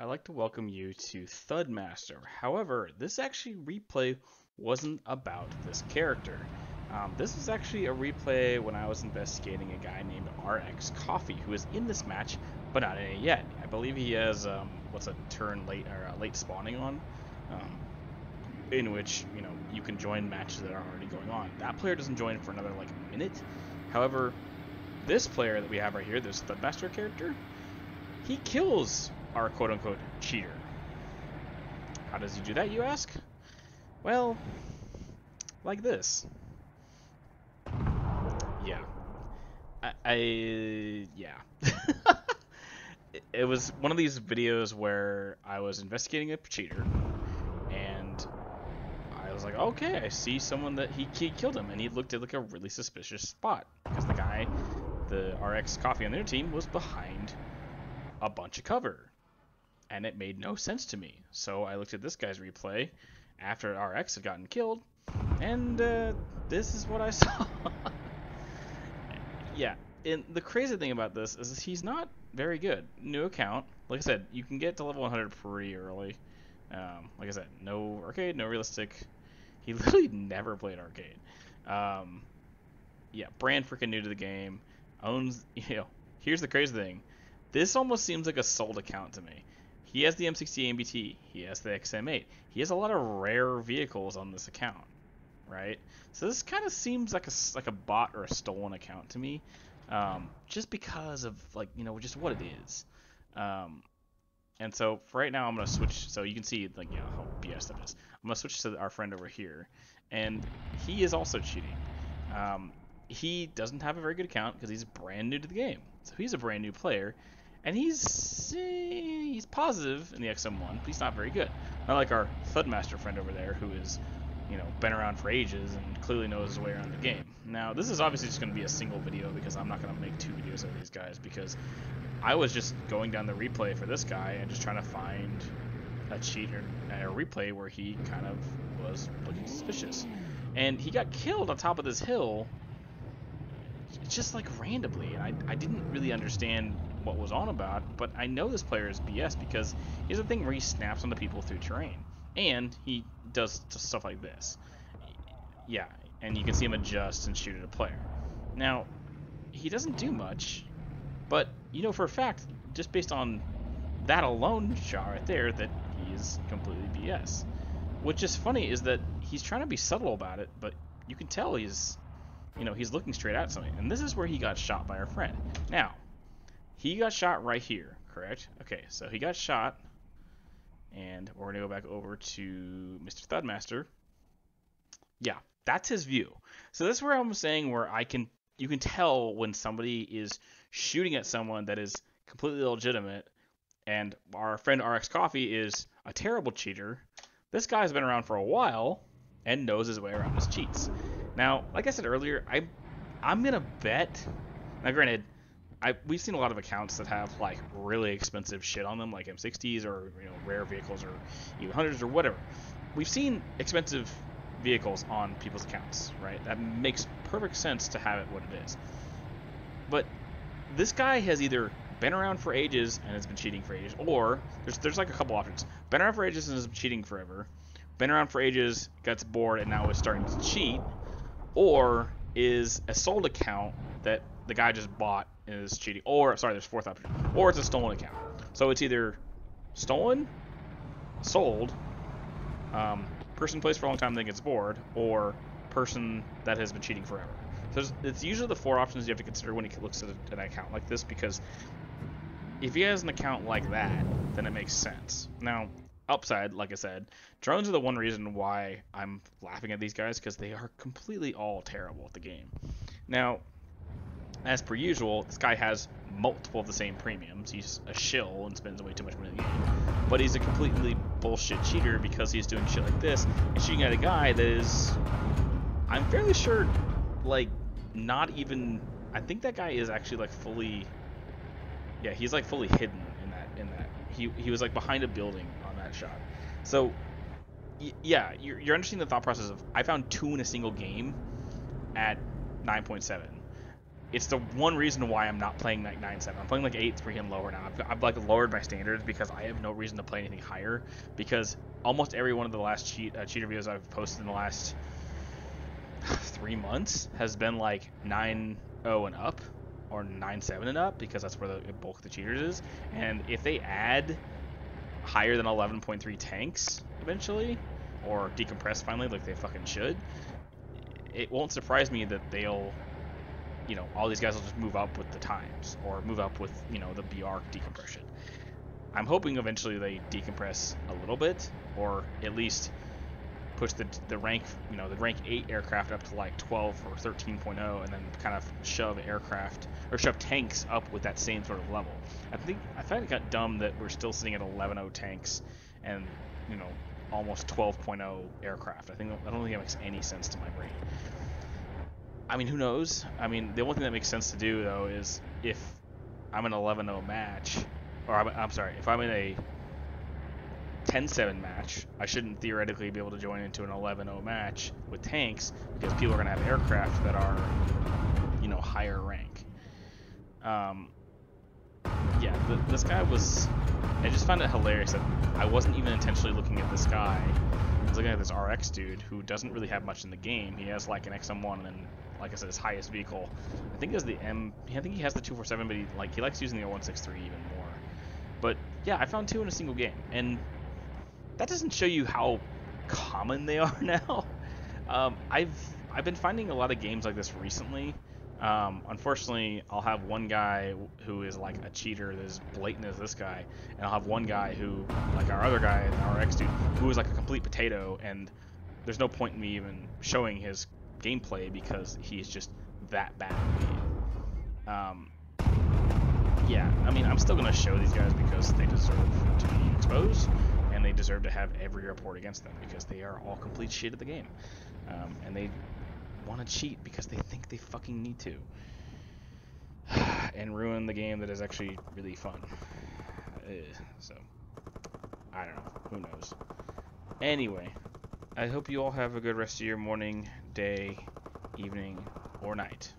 I'd like to welcome you to Thudmaster. However, this actually replay wasn't about this character. Um, this was actually a replay when I was investigating a guy named RX Coffee, who is in this match, but not in it yet. I believe he has um, what's a turn late or uh, late spawning on, um, in which you know you can join matches that are already going on. That player doesn't join for another like minute. However, this player that we have right here, this Thudmaster character, he kills our quote-unquote cheater. How does he do that, you ask? Well, like this. Yeah. I, I yeah. it, it was one of these videos where I was investigating a cheater, and I was like, okay, I see someone that he, he killed him, and he looked at like a really suspicious spot because the guy, the RX Coffee on their team, was behind a bunch of cover and it made no sense to me. So I looked at this guy's replay after RX had gotten killed, and uh, this is what I saw. yeah, and the crazy thing about this is he's not very good. New account, like I said, you can get to level 100 pretty early. Um, like I said, no arcade, no realistic. He literally never played arcade. Um, yeah, brand freaking new to the game. Owns, you know. Here's the crazy thing. This almost seems like a sold account to me. He has the M60 AMBT. He has the XM8. He has a lot of rare vehicles on this account, right? So this kind of seems like a like a bot or a stolen account to me, um, just because of like you know just what it is. Um, and so for right now, I'm gonna switch. So you can see like you know how BS that is. I'm gonna switch to our friend over here, and he is also cheating. Um, he doesn't have a very good account because he's brand new to the game. So he's a brand new player, and he's eh, he's positive in the XM1, but he's not very good. Not like our Thudmaster friend over there, who is, you know, been around for ages and clearly knows his way around the game. Now, this is obviously just going to be a single video because I'm not going to make two videos of these guys because I was just going down the replay for this guy and just trying to find a cheat or a replay where he kind of was looking suspicious. And he got killed on top of this hill just like randomly. I, I didn't really understand what was on about, but I know this player is BS because he's a thing where he snaps onto people through terrain, and he does stuff like this. Yeah, and you can see him adjust and shoot at a player. Now, he doesn't do much, but you know for a fact, just based on that alone shot right there, that he is completely BS. Which is funny is that he's trying to be subtle about it, but you can tell he's, you know, he's looking straight at something. And this is where he got shot by our friend. Now, he got shot right here, correct? Okay, so he got shot, and we're gonna go back over to Mr. Thudmaster. Yeah, that's his view. So this is where I'm saying where I can you can tell when somebody is shooting at someone that is completely legitimate, and our friend RX Coffee is a terrible cheater. This guy's been around for a while and knows his way around his cheats. Now, like I said earlier, I I'm gonna bet. Now, granted, I we've seen a lot of accounts that have like really expensive shit on them, like M60s or you know rare vehicles or even hundreds or whatever. We've seen expensive vehicles on people's accounts, right? That makes perfect sense to have it what it is. But this guy has either been around for ages and has been cheating for ages, or there's there's like a couple options. Been around for ages and has been cheating forever. Been around for ages, gets bored, and now is starting to cheat, or is a sold account that the guy just bought is cheating. Or sorry, there's fourth option. Or it's a stolen account. So it's either stolen, sold, um, person plays for a long time then gets bored, or person that has been cheating forever. So it's usually the four options you have to consider when he looks at an account like this because if he has an account like that, then it makes sense. Now, upside, like I said, drones are the one reason why I'm laughing at these guys because they are completely all terrible at the game. Now, as per usual, this guy has multiple of the same premiums. He's a shill and spends way too much money in the game. But he's a completely bullshit cheater because he's doing shit like this and shooting at a guy that is, I'm fairly sure, like, not even. I think that guy is actually like fully. Yeah, he's like fully hidden in that. In that, he he was like behind a building on that shot. So, yeah, you're you're understanding the thought process of I found two in a single game at 9.7 it's the one reason why I'm not playing like 9-7. I'm playing like 8-3 and lower now. I've, I've, like lowered my standards because I have no reason to play anything higher because almost every one of the last cheat uh, cheater videos I've posted in the last three months has been like 9-0 and up or 9-7 and up because that's where the bulk of the cheaters is. And if they add higher than 11.3 tanks eventually, or decompress finally like they fucking should, it won't surprise me that they'll you know, all these guys will just move up with the times or move up with, you know, the BR decompression. I'm hoping eventually they decompress a little bit or at least push the, the rank, you know, the rank 8 aircraft up to like 12 or 13.0 and then kind of shove aircraft or shove tanks up with that same sort of level. I think I find it got dumb that we're still sitting at 11.0 tanks and, you know, almost 12.0 aircraft. I think I don't think that makes any sense to my brain. I mean, who knows? I mean, the only thing that makes sense to do though is if I'm in an 11-0 match, or I'm, I'm sorry, if I'm in a 10-7 match, I shouldn't theoretically be able to join into an 11-0 match with tanks because people are going to have aircraft that are, you know, higher rank. Um, yeah, the, this guy was. I just found it hilarious that I wasn't even intentionally looking at this guy. Looking at this RX dude who doesn't really have much in the game. He has like an XM1 and like I said, his highest vehicle. I think is the M. I think he has the 247, but he like he likes using the 163 even more. But yeah, I found two in a single game, and that doesn't show you how common they are now. Um, I've I've been finding a lot of games like this recently. Um, unfortunately, I'll have one guy who is like a cheater that is blatant as this guy, and I'll have one guy who, like our other guy, our ex dude, who is like a complete potato, and there's no point in me even showing his gameplay because he's just that bad Um, yeah, I mean, I'm still going to show these guys because they deserve to be exposed, and they deserve to have every report against them because they are all complete shit at the game. Um, and they want to cheat because they think they fucking need to. and ruin the game that is actually really fun. Uh, so, I don't know. Who knows? Anyway, I hope you all have a good rest of your morning, day, evening, or night,